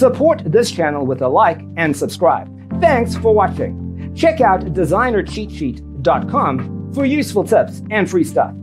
Support this channel with a like and subscribe. Thanks for watching. Check out designercheatsheet.com for useful tips and free stuff.